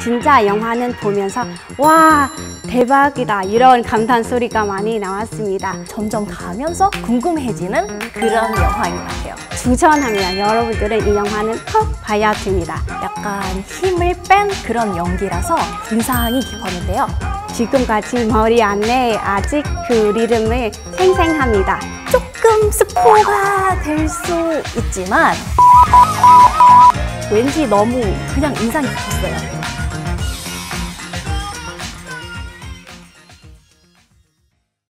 진짜 영화는 보면서 와 대박이다 이런 감탄 소리가 많이 나왔습니다. 점점 가면서 궁금해지는 그런 영화인 것 같아요. 추천하면 여러분들은 이 영화는 꼭 봐야 됩니다. 약간 힘을 뺀 그런 연기라서 인상이 깊었는데요. 지금까지 머리 안에 아직 그 리듬을 생생합니다. 조금 스포가 될 수 있지만 왠지 너무 그냥 인상이 깊었어요.